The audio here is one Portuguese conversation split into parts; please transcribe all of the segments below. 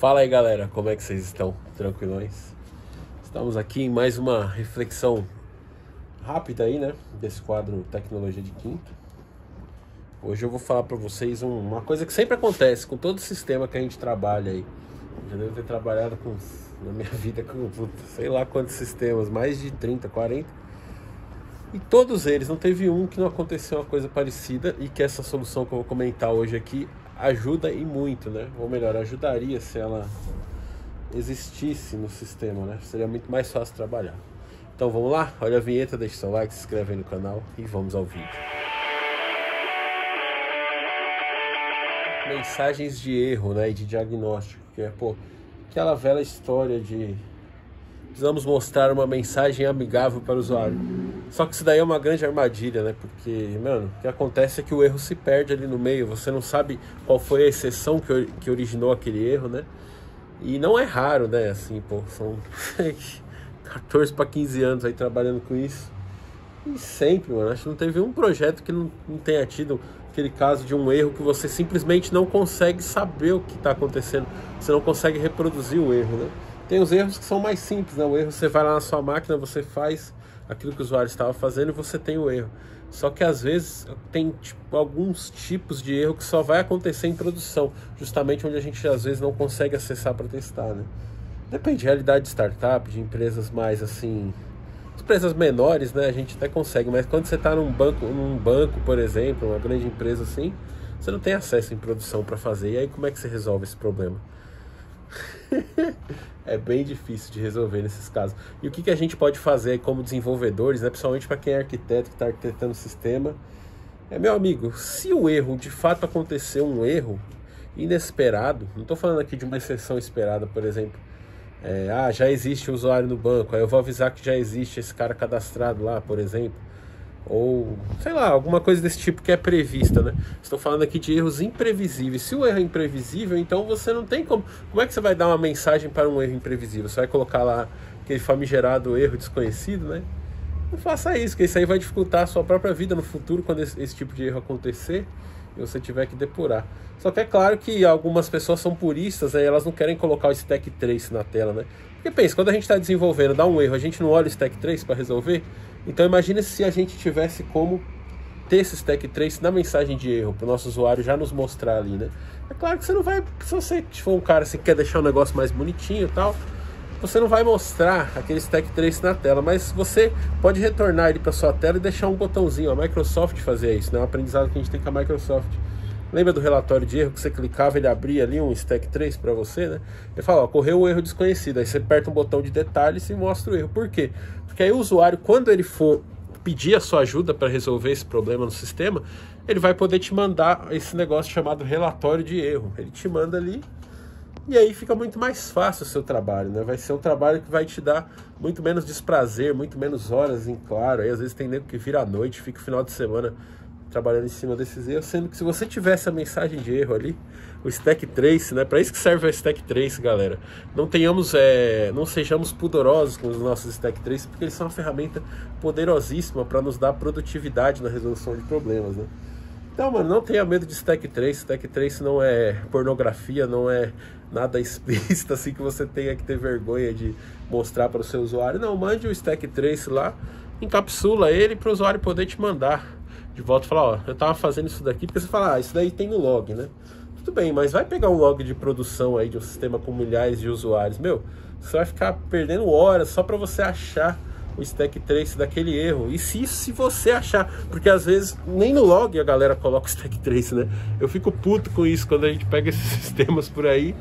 Fala aí galera, como é que vocês estão? Tranquilões? Estamos aqui em mais uma reflexão rápida aí, né? Desse quadro Tecnologia de Quinto. Hoje eu vou falar para vocês uma coisa que sempre acontece com todo o sistema que a gente trabalha aí. Eu já devo ter trabalhado com, na minha vida com sei lá quantos sistemas, mais de 30, 40. E todos eles, não teve um que não aconteceu uma coisa parecida e que essa solução que eu vou comentar hoje aqui ajuda e muito, né? Ou melhor, ajudaria se ela existisse no sistema, né? Seria muito mais fácil trabalhar. Então vamos lá? Olha a vinheta, deixa seu like, se inscreve aí no canal e vamos ao vídeo. Mensagens de erro, né? E de diagnóstico, que é, pô, aquela velha história de precisamos mostrar uma mensagem amigável para o usuário. Só que isso daí é uma grande armadilha, né? Porque, mano, o que acontece é que o erro se perde ali no meio, você não sabe qual foi a exceção que, que originou aquele erro, né? E não é raro, né? Assim, pô, são 14 para 15 anos aí trabalhando com isso. E sempre, mano, acho que não teve um projeto que não, não tenha tido aquele caso de um erro que você simplesmente não consegue saber o que está acontecendo, você não consegue reproduzir o erro, né? Tem os erros que são mais simples, né? O erro você vai lá na sua máquina, você faz aquilo que o usuário estava fazendo e você tem o erro. Só que às vezes tem tipo, alguns tipos de erro que só vai acontecer em produção, justamente onde a gente às vezes não consegue acessar para testar, né? Depende de realidade de startup, de empresas mais assim, empresas menores, né? A gente até consegue, mas quando você está num banco, num banco, por exemplo, uma grande empresa assim, você não tem acesso em produção para fazer. E aí como é que você resolve esse problema? é bem difícil de resolver nesses casos. E o que, que a gente pode fazer como desenvolvedores, né, principalmente para quem é arquiteto, que está arquitetando o sistema, é, meu amigo, se o erro, de fato aconteceu um erro inesperado, não estou falando aqui de uma exceção esperada, por exemplo, é, ah, já existe usuário no banco, aí eu vou avisar que já existe esse cara cadastrado lá, por exemplo ou sei lá, alguma coisa desse tipo que é prevista, né? Estou falando aqui de erros imprevisíveis. Se o erro é imprevisível, então você não tem como. Como é que você vai dar uma mensagem para um erro imprevisível? Você vai colocar lá aquele famigerado erro desconhecido, né? Não faça isso, que isso aí vai dificultar a sua própria vida no futuro quando esse, esse tipo de erro acontecer e você tiver que depurar. Só que é claro que algumas pessoas são puristas, né? elas não querem colocar o stack trace na tela, né? Porque pensa, quando a gente está desenvolvendo, dá um erro, a gente não olha o stack trace para resolver. Então imagine se a gente tivesse como ter esse stack trace na mensagem de erro para o nosso usuário já nos mostrar ali, né? É claro que você não vai, se você for um cara que quer deixar o negócio mais bonitinho e tal, você não vai mostrar aquele stack trace na tela, mas você pode retornar ele para sua tela e deixar um botãozinho. A Microsoft fazia isso, né? Um aprendizado que a gente tem com a Microsoft. Lembra do relatório de erro que você clicava, ele abria ali um stack trace para você, né? Ele fala, ó, correu um erro desconhecido. Aí você aperta um botão de detalhes e mostra o erro. Por quê? Porque aí o usuário, quando ele for pedir a sua ajuda para resolver esse problema no sistema, ele vai poder te mandar esse negócio chamado relatório de erro. Ele te manda ali e aí fica muito mais fácil o seu trabalho, né? Vai ser um trabalho que vai te dar muito menos desprazer, muito menos horas em claro. Aí às vezes tem nego que vira à noite, fica o final de semana trabalhando em cima desses erros, sendo que se você tivesse a mensagem de erro ali, o stack trace, né? Para isso que serve o stack trace, galera. Não tenhamos, é, não sejamos pudorosos com os nossos stack trace, porque eles são uma ferramenta poderosíssima para nos dar produtividade na resolução de problemas, né? Então, mano, não tenha medo de stack trace. Stack trace não é pornografia, não é nada explícito assim que você tenha que ter vergonha de mostrar para o seu usuário. Não, mande o stack trace lá, encapsula ele para o usuário poder te mandar de volta e falar, ó, eu tava fazendo isso daqui, porque você fala, ah, isso daí tem no log, né? Tudo bem, mas vai pegar um log de produção aí de um sistema com milhares de usuários, meu, você vai ficar perdendo horas só para você achar o stack trace daquele erro. E se se você achar, porque às vezes nem no log a galera coloca o stack trace, né? Eu fico puto com isso quando a gente pega esses sistemas por aí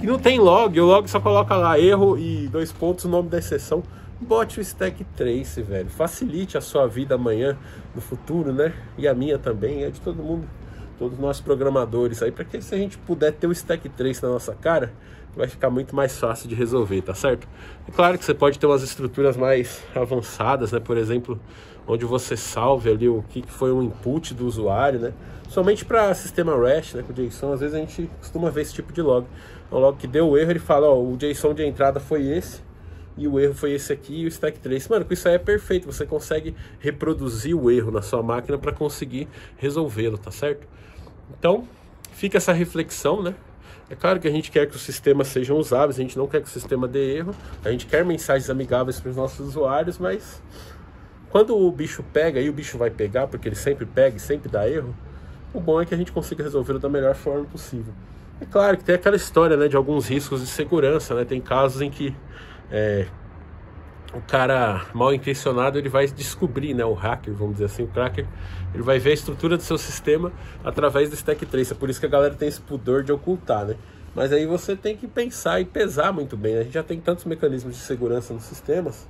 que não tem log, o log só coloca lá erro e dois pontos o nome da exceção bote o stack trace, velho. Facilite a sua vida amanhã, no futuro, né? E a minha também, é de todo mundo, todos nós programadores aí, para que se a gente puder ter o stack trace na nossa cara, vai ficar muito mais fácil de resolver, tá certo? É claro que você pode ter umas estruturas mais avançadas, né? Por exemplo, onde você salve ali o que foi o input do usuário, né? Somente para sistema REST, né, com JSON, às vezes a gente costuma ver esse tipo de log. É um log que deu erro, ele fala, ó, o JSON de entrada foi esse, e o erro foi esse aqui e o stack trace. Mano, com isso aí é perfeito, você consegue reproduzir o erro na sua máquina para conseguir resolvê-lo, tá certo? Então, fica essa reflexão, né? É claro que a gente quer que os sistemas sejam usáveis, a gente não quer que o sistema dê erro, a gente quer mensagens amigáveis para os nossos usuários, mas quando o bicho pega, e o bicho vai pegar, porque ele sempre pega e sempre dá erro, o bom é que a gente consiga resolvê-lo da melhor forma possível. É claro que tem aquela história né, de alguns riscos de segurança, né? tem casos em que é, o cara mal intencionado ele vai descobrir, né, o hacker, vamos dizer assim, o cracker, ele vai ver a estrutura do seu sistema através do stack trace. É por isso que a galera tem esse pudor de ocultar, né? Mas aí você tem que pensar e pesar muito bem. Né? A gente já tem tantos mecanismos de segurança nos sistemas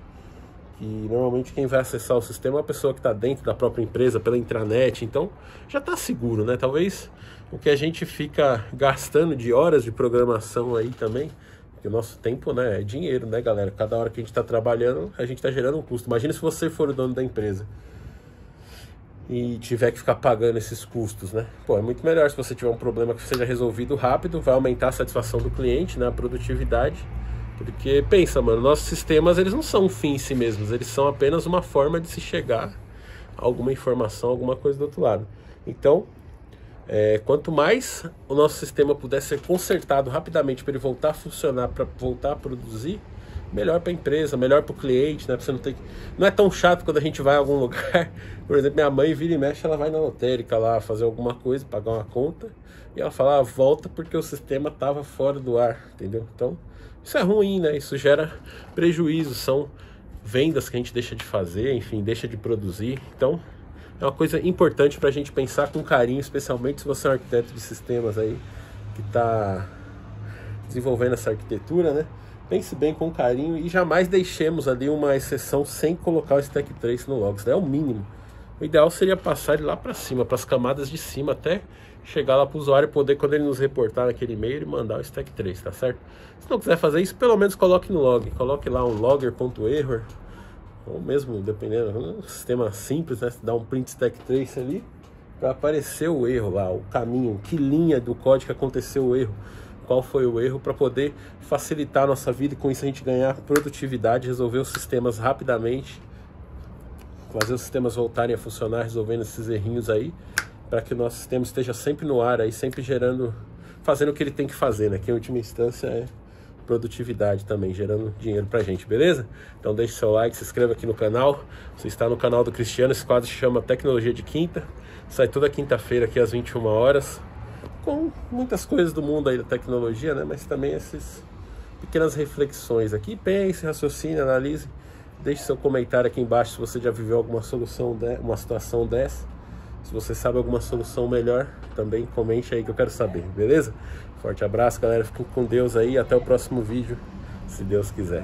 que normalmente quem vai acessar o sistema é a pessoa que está dentro da própria empresa pela intranet, então já está seguro, né? Talvez o que a gente fica gastando de horas de programação aí também porque o nosso tempo né, é dinheiro, né, galera? Cada hora que a gente está trabalhando, a gente está gerando um custo. Imagina se você for o dono da empresa e tiver que ficar pagando esses custos, né? Pô, é muito melhor se você tiver um problema que seja resolvido rápido, vai aumentar a satisfação do cliente, né, a produtividade. Porque pensa, mano, nossos sistemas eles não são um fim em si mesmos, eles são apenas uma forma de se chegar a alguma informação, alguma coisa do outro lado. Então, é, quanto mais o nosso sistema puder ser consertado rapidamente para ele voltar a funcionar, para voltar a produzir, melhor para a empresa, melhor para o cliente, né? Você não, ter não é tão chato quando a gente vai a algum lugar. Por exemplo, minha mãe vira e mexe, ela vai na lotérica lá fazer alguma coisa, pagar uma conta, e ela fala, ah, volta porque o sistema estava fora do ar, entendeu? Então, isso é ruim, né? Isso gera prejuízo, são vendas que a gente deixa de fazer, enfim, deixa de produzir. Então, é uma coisa importante para a gente pensar com carinho, especialmente se você é um arquiteto de sistemas aí que está desenvolvendo essa arquitetura, né? Pense bem com carinho e jamais deixemos ali uma exceção sem colocar o stack trace no logs. É o mínimo. O ideal seria passar ele lá para cima, para as camadas de cima, até chegar lá para o usuário poder, quando ele nos reportar naquele e-mail, ele mandar o stack trace, tá certo? Se não quiser fazer isso, pelo menos coloque no log. Coloque lá um logger.error ou mesmo dependendo, um sistema simples, né? Dá um print stack trace ali para aparecer o erro lá, o caminho, que linha do código aconteceu o erro, qual foi o erro para poder facilitar a nossa vida e com isso a gente ganhar produtividade, resolver os sistemas rapidamente, fazer os sistemas voltarem a funcionar, resolvendo esses errinhos aí, para que o nosso sistema esteja sempre no ar aí, sempre gerando, fazendo o que ele tem que fazer, né? Que em última instância é produtividade também, gerando dinheiro pra gente, beleza? Então deixe seu like, se inscreva aqui no canal. Você está no canal do Cristiano, esse quadro se chama Tecnologia de Quinta. Sai toda quinta-feira aqui às 21 horas, com muitas coisas do mundo aí da tecnologia, né? Mas também essas pequenas reflexões aqui. Pense, raciocine, analise. Deixe seu comentário aqui embaixo se você já viveu alguma solução, de, uma situação dessa. Se você sabe alguma solução melhor, também comente aí que eu quero saber, beleza? Forte abraço, galera. Fiquem com Deus aí. Até o próximo vídeo, se Deus quiser.